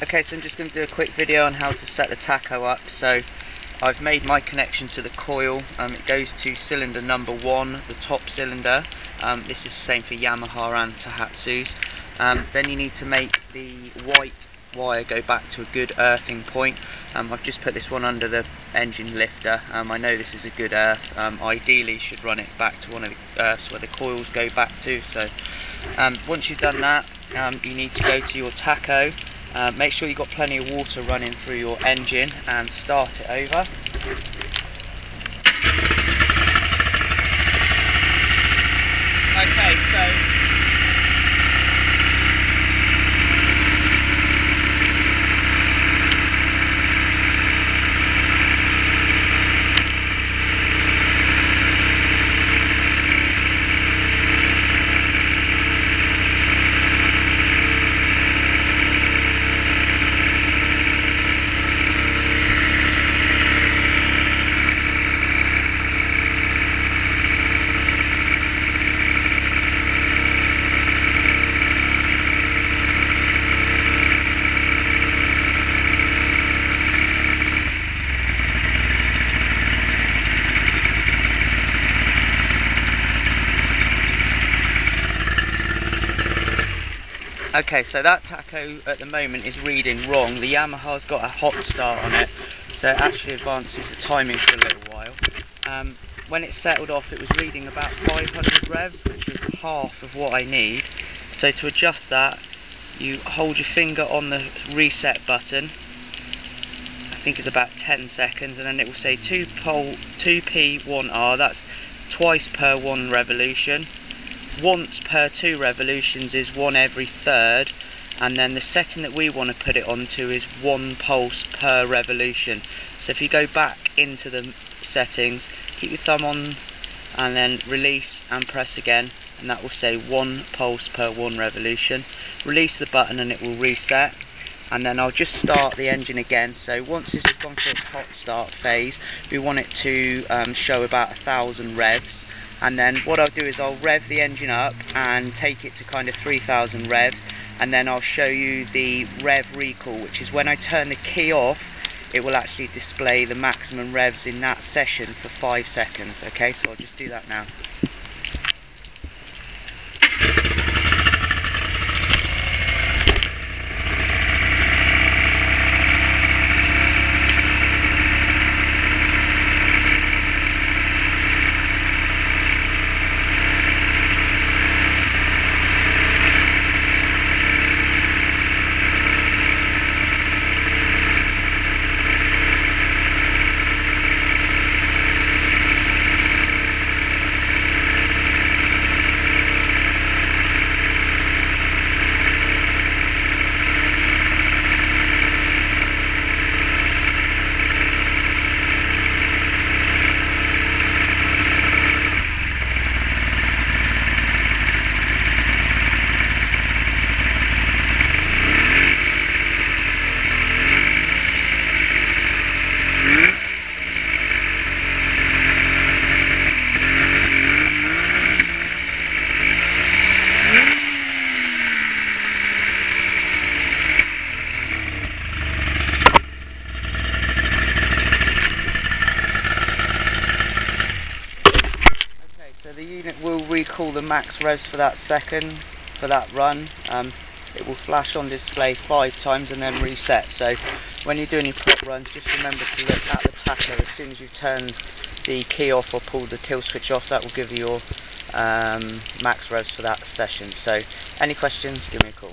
Okay, so I'm just going to do a quick video on how to set the tacho up. So I've made my connection to the coil. Um, it goes to cylinder number one, the top cylinder. Um, this is the same for Yamaha and Tohatsu's. Um, then you need to make the white wire go back to a good earthing point. Um, I've just put this one under the engine lifter. Um, I know this is a good earth. Um, ideally you should run it back to one of the earths where the coils go back to. So once you've done that, you need to go to your tacho. Uh, make sure you've got plenty of water running through your engine and start it over. Okay, so that tacho at the moment is reading wrong. The Yamaha's got a hot start on it, so it actually advances the timing for a little while. Um, when it settled off, it was reading about 500 revs, which is half of what I need. So to adjust that, you hold your finger on the reset button. I think it's about 10 seconds, and then it will say 2 pole 2p 1r. That's twice per one revolution once per two revolutions is one every third and then the setting that we want to put it onto is one pulse per revolution. So if you go back into the settings keep your thumb on and then release and press again and that will say one pulse per one revolution. Release the button and it will reset and then I'll just start the engine again. So once this has gone through its hot start phase we want it to um, show about a thousand revs and then what I'll do is I'll rev the engine up and take it to kind of 3000 revs. And then I'll show you the rev recall which is when I turn the key off it will actually display the maximum revs in that session for 5 seconds. Okay so I'll just do that now the unit will recall the max revs for that second, for that run. Um, it will flash on display five times and then reset. So when you're doing your prop runs, just remember to look at the tacho as soon as you've turned the key off or pulled the kill switch off. That will give you your um, max revs for that session. So any questions, give me a call.